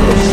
Oh. you.